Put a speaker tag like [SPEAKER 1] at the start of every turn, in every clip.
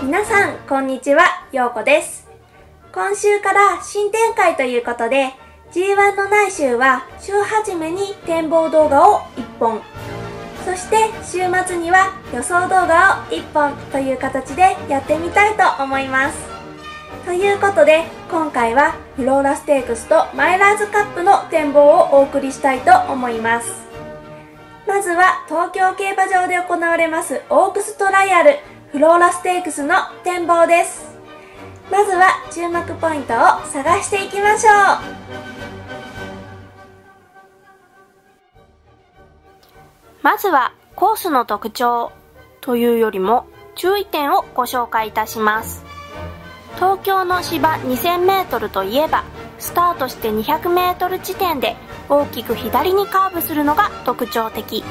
[SPEAKER 1] 皆さん、こんにちは、ようこです。今週から新展開ということで、G1 の内週は週初めに展望動画を1本、そして週末には予想動画を1本という形でやってみたいと思います。ということで、今回はフローラステークスとマイラーズカップの展望をお送りしたいと思います。まずは東京競馬場で行われますオークストライアルフローラステークスの展望です。まずは注目ポイントを探していきましょう
[SPEAKER 2] まずはコースの特徴というよりも注意点をご紹介いたします。東京の芝 2000m といえばスタートして 200m 地点で大きく左にカーブするのが特徴的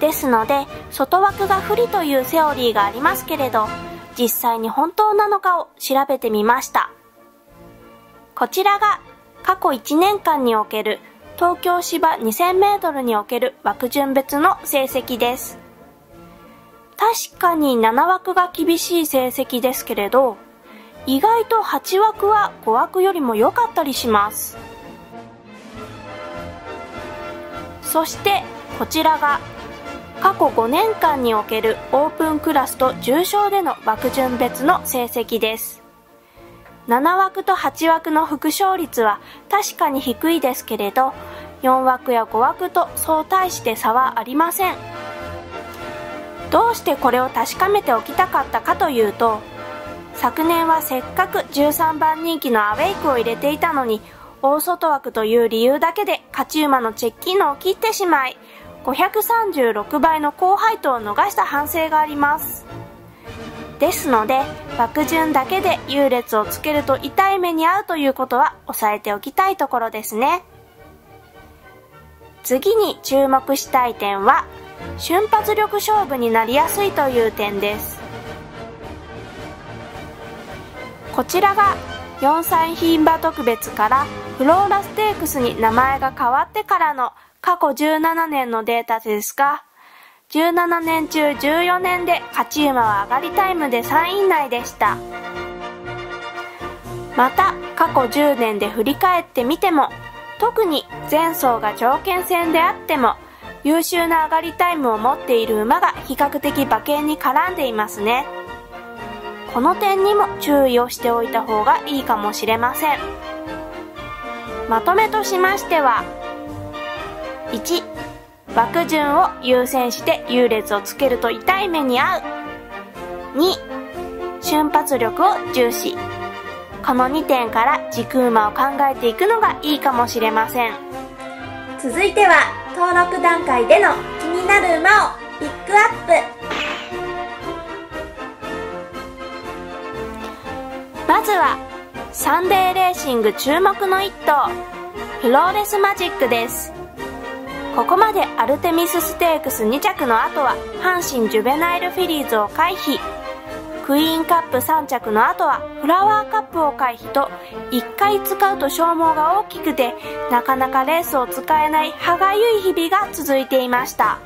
[SPEAKER 2] ですので外枠が不利というセオリーがありますけれど実際に本当なのかを調べてみました。こちらが過去1年間における東京芝 2000m における枠順別の成績です。確かに7枠が厳しい成績ですけれど意外と8枠は5枠よりも良かったりします。そしてこちらが過去5年間におけるオープンクラスと重賞での枠順別の成績です。7枠と8枠の副勝率は確かに低いですけれど4枠や5枠とそう大して差はありません。どうしてこれを確かめておきたかったかというと昨年はせっかく13番人気のアウェイクを入れていたのに大外枠という理由だけで勝ち馬のチェッキーノを切ってしまい536倍の高配当を逃した反省があります。ですので枠順だけで優劣をつけると痛い目に遭うということは押さえておきたいところですね。次に注目したい点は瞬発力勝負になりやすいという点です。こちらが4歳牝馬特別からフローラステークスに名前が変わってからの過去17年のデータですが17年中14年で勝ち馬は上がりタイムで3位以内でした。また過去10年で振り返ってみても特に前走が条件戦であっても優秀な上がりタイムを持っている馬が比較的馬券に絡んでいますね。この点にも注意をしておいた方がいいかもしれません。まとめとしましては1枠順を優先して優劣をつけると痛い目に遭う。2瞬発力を重視。この2点から軸馬を考えていくのがいいかもしれません。
[SPEAKER 1] う続いては登録段階での気になる馬をピックアップ。
[SPEAKER 2] まずはサンデーレーシング注目の一頭フローレスマジックですここまでアルテミスステークス2着の後は阪神ジュベナイルフィリーズを回避。クイーンカップ3着の後はフラワーカップを回避と1回使うと消耗が大きくてなかなかレースを使えない歯がゆい日々が続いていました。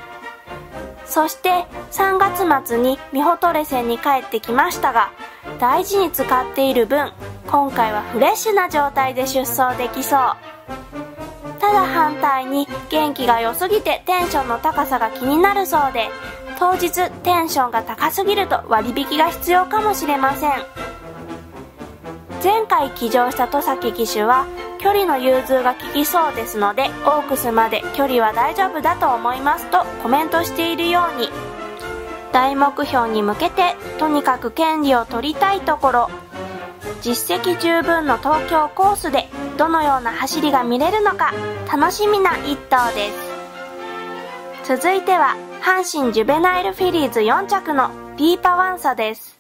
[SPEAKER 2] そして3月末にミホトレ戦に帰ってきましたが大事に使っている分今回はフレッシュな状態で出走できそう。だ反対に元気が良すぎてテンションの高さが気になるそうで当日テンションが高すぎると割引が必要かもしれません。前回騎乗した戸崎騎手は距離の融通が利きそうですのでオークスまで距離は大丈夫だと思いますとコメントしているように。大目標に向けてとにかく権利を取りたいところ。実績十分の東京コースでどのような走りが見れるのか楽しみな一頭です。続いては阪神ジュベナイルフィリーズ4着のディーパワンサです。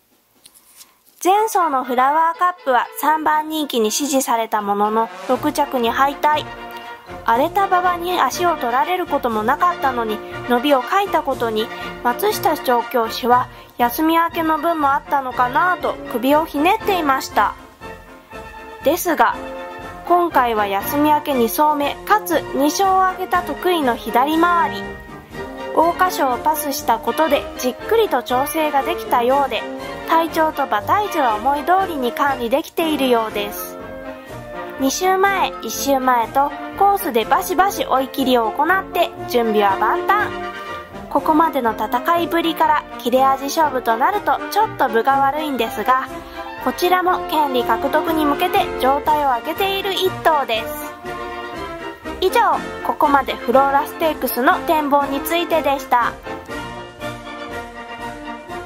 [SPEAKER 2] 前走のフラワーカップは3番人気に支持されたものの6着に敗退。荒れた馬場に足を取られることもなかったのに伸びを欠いたことに松下調教師は休み明けの分もあったのかなと首をひねっていました。ですが今回は休み明け2走目かつ2勝を挙げた得意の左回り。桜花賞をパスしたことでじっくりと調整ができたようで体調と馬体重は思い通りに管理できているようです。2週前1週前とコースでバシバシ追い切りを行って準備は万端。ここまでの戦いぶりから切れ味勝負となるとちょっと分が悪いんですがこちらも権利獲得に向けて状態を上げている一頭です。以上ここまでフローラステークスの展望についてでした。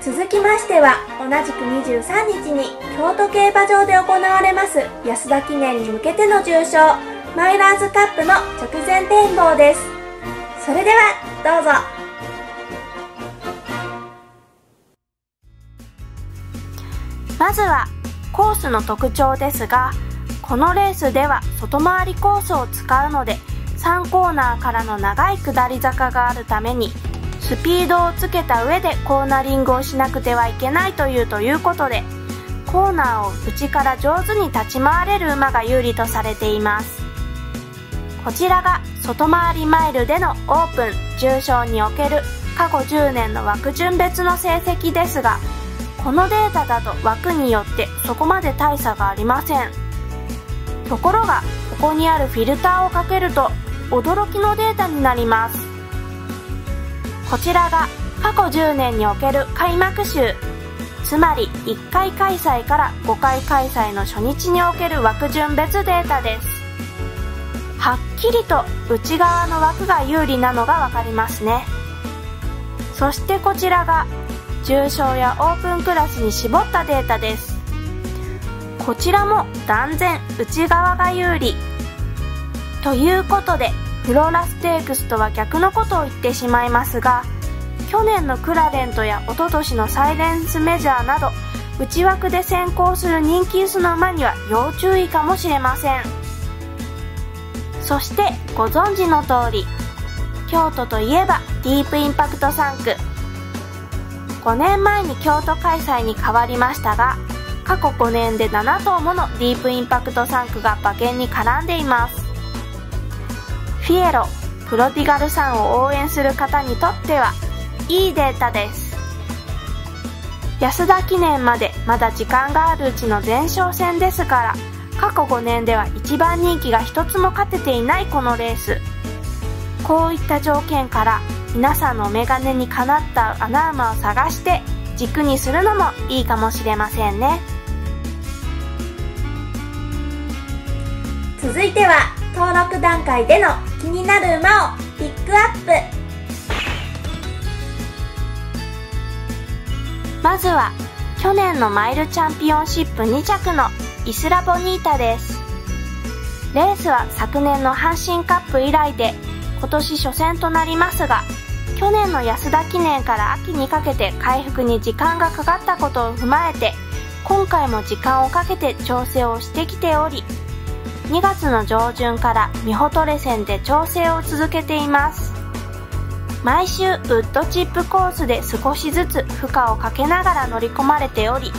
[SPEAKER 1] 続きましては同じく23日に京都競馬場で行われます安田記念に向けての重賞マイラーズカップの直前展望です。それではどうぞ。
[SPEAKER 2] まずはコースの特徴ですがこのレースでは外回りコースを使うので3コーナーからの長い下り坂があるためにスピードをつけた上でコーナリングをしなくてはいけないというということでコーナーを内から上手に立ち回れる馬が有利とされています。こちらが外回りマイルでのオープン重賞における過去10年の枠順別の成績ですがこのデータだと枠によってそこまで大差がありません。ところがここにあるフィルターをかけると驚きのデータになります。こちらが過去10年における開幕週。つまり1回開催から5回開催の初日における枠順別データです。はっきりと内側の枠が有利なのが分かりますね。そしてこちらが重賞やオープンクラスに絞ったデータです。こちらも断然内側が有利。ということでフローラステークスとは逆のことを言ってしまいますが去年のクラレントや一昨年のサイレンスメジャーなど内枠で先行する人気薄の馬には要注意かもしれません。そしてご存知の通り京都といえばディープインパクト3区5年前に京都開催に変わりましたが過去5年で7頭ものディープインパクト3区が馬券に絡んでいます。フィエロプロディガルさんを応援する方にとってはいいデータです。安田記念までまだ時間があるうちの前哨戦ですから過去5年では一番人気が一つも勝てていないこのレース。こういった条件から皆さんのお眼鏡にかなった穴馬を探して軸にするのもいいかもしれませんね。
[SPEAKER 1] 続いては登録段階での気になる馬をピックアップ。
[SPEAKER 2] まずは去年のマイルチャンピオンシップ2着のイスラボニータです。レースは昨年の阪神カップ以来で今年初戦となりますが去年の安田記念から秋にかけて回復に時間がかかったことを踏まえて今回も時間をかけて調整をしてきており2月の上旬から美穂トレ戦で調整を続けています。毎週ウッドチップコースで少しずつ負荷をかけながら乗り込まれており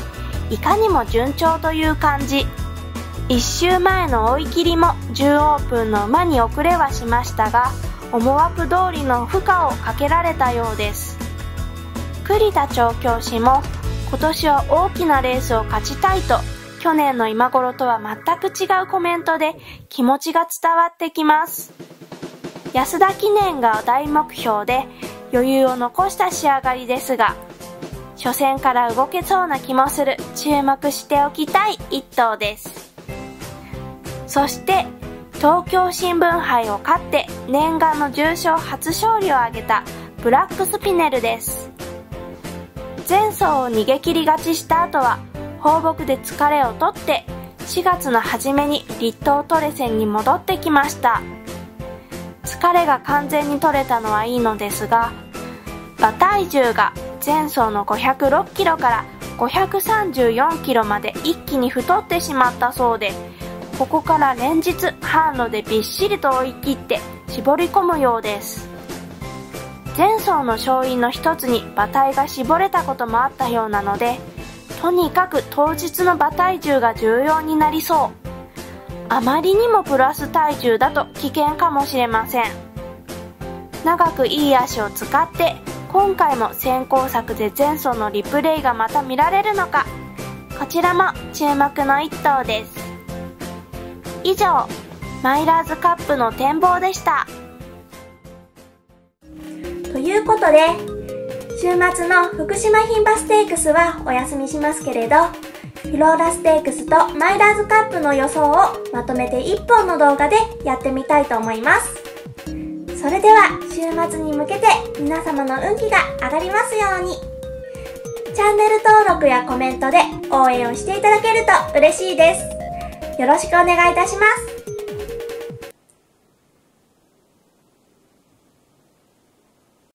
[SPEAKER 2] いかにも順調という感じ。1週前の追い切りも10オープンの馬に遅れはしましたが思惑通りの負荷をかけられたようです。栗田調教師も今年は大きなレースを勝ちたいと去年の今頃とは全く違うコメントで気持ちが伝わってきます。安田記念が大目標で余裕を残した仕上がりですが初戦から動けそうな気もする。注目しておきたい一頭です。そして東京新聞杯を勝って念願の重賞初勝利を挙げたブラックスピネルです。前走を逃げ切り勝ちした後は放牧で疲れをとって4月の初めに立東トレセンに戻ってきました。疲れが完全に取れたのはいいのですが馬体重が前走の506キロから534キロまで一気に太ってしまったそうでここから連日販路でびっしりと追い切って絞り込むようです。前走の勝因の一つに馬体が絞れたこともあったようなのでとにかく当日の馬体重が重要になりそう。あまりにもプラス体重だと危険かもしれません。長くいい足を使って今回も先行作で前走のリプレイがまた見られるのか。こちらも注目の一頭です。以上マイラーズカップの展望でした。
[SPEAKER 1] ということで週末の福島牝馬ステークスはお休みしますけれどフローラステークスとマイラーズカップの予想をまとめて1本の動画でやってみたいと思います。それでは週末に向けて皆様の運気が上がりますように。チャンネル登録やコメントで応援をしていただけると嬉しいです。よろしくお願いいたします。